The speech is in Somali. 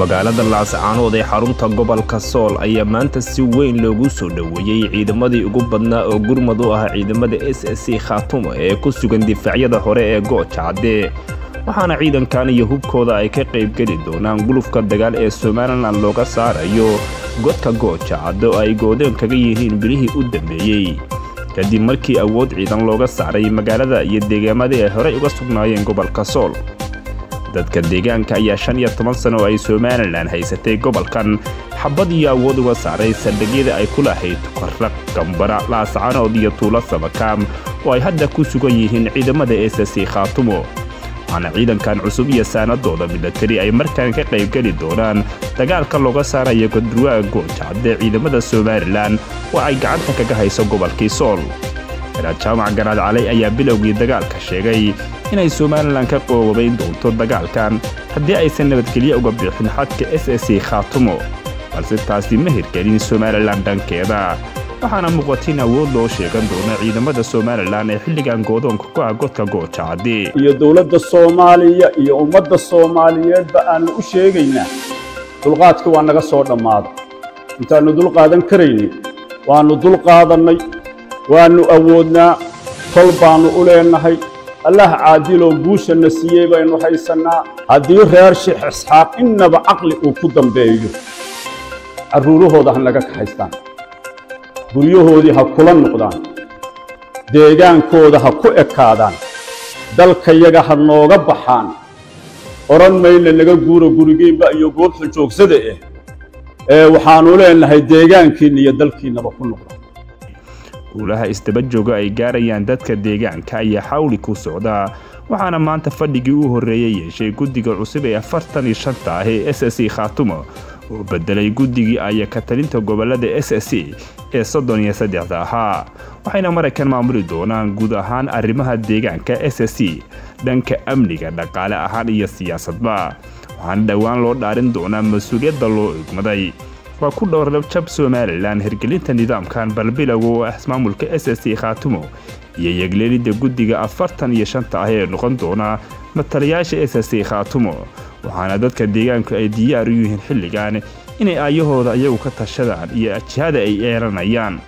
magaalada laascaanood ee xarunta gobolka sool ayaa maanta si weyn loogu soo dhoweeyey ciidamadii ugu badnaa oo gurmad u ah ciidamada s c khaatumo ee ku sugan difaacyada hore ee gooja cadde waxaana ciidankan iyo hubkooda ay ka qaybgeli doonaan gulufka dagaal ee somalilan looga saarayo godka gooja cadde oo ay goodeen kaga yihiin bilihii u dambeeyey. Kadib markii awood ciidan looga saaray magaalada iyo deegaamadii ay horey uga sugnaayeen gobolka sool dadka deegaanka ayaa shan iyo toban sano oo ay somalilan haysatay gobolkan. Xabad iyo awood uga saaray saldhigyada ay ku lahayd tukarraq gambara laascanood iyo tuulo sabakaam oo ay hadda ku sugan yihiin ciidamada s c khaatumo. Waxaana ciidankan cusub iyo saanadooda milatari ay markaan ka qaybgeli doonaan dagaalka looga saaraya godurwaaga goojacadee ciidamada somalilan oo ay gacanta kaga hayso gobolkii sool garaad jaamac garaad calay ayaa bilowgii dagaalka sheegay inay somalilan ka qoobabayn doonto dagaalkan haddii aysan nabadgelyo uga bixin xadka s s khaatumo balse taasi ma hirgelin somalilan dhankeeda. Waxaana muuqata in awood loo sheegan doono ciidamada somalilan ee xilligan goodoonka ku ah godka goojacadde iyo dowladda soomaaliya iyo ummadda soomaaliyeedba aannu u sheegaynaa dulqaadka waa naga soo dhammaaday intaannu dulqaadan karaynin waannu dulqaadannay waannu awoodnaa tol baannu u leennahay allah caadiloo guushanna siiyey baynu haysannaa. Haddii reer sheekh isxaaq innaba caqli uu ku dambeeyo carruurahooda ha naga kaxaystaan guryahoodii ha kula noqdaan. Deegaankooda ha ku ekaadaan. Dalkayaga ha nooga baxaan. Odhan mayna naga guura gurigeynba iyo goobta joogsada ah ee waxaannu leennahay deegaankiinna iyo dalkiinnaba ku noqda guulaha isdabajooga ay gaarayaan dadka deegaanka ayaa xawli ku socdaa waxaana maanta fadhigii u horreeyey yeeshay guddiga cusub ee afartan iyo shanta ah ee s c khaatumo oo bedelay guddigii aya ka talinta gobollada s s c ee soddon iyo saddexda ahaa waxayna maraykan maamuli doonaan guud ahaan arrimaha deegaanka s c dhanka amniga dhaqaale ahaan iyo siyaasadba waxaana dhowaan loo dhaarin doonaa mas'uuliyadda loo igmaday waa ku dhowrdhab jab somalilan hirgelinta nidaamkan balbilowga oo ah maamulka s s c khaatumo. Iyo yegleelidda guddiga afartan iyo shanta ah ee noqon doona matalayaasha s s c khaatumo. Waxaana dadka deegaanku ay diyaar u yihiin xilligan inay aayahooda iyagu ka tashadaan iyo jihada ay eeranayaan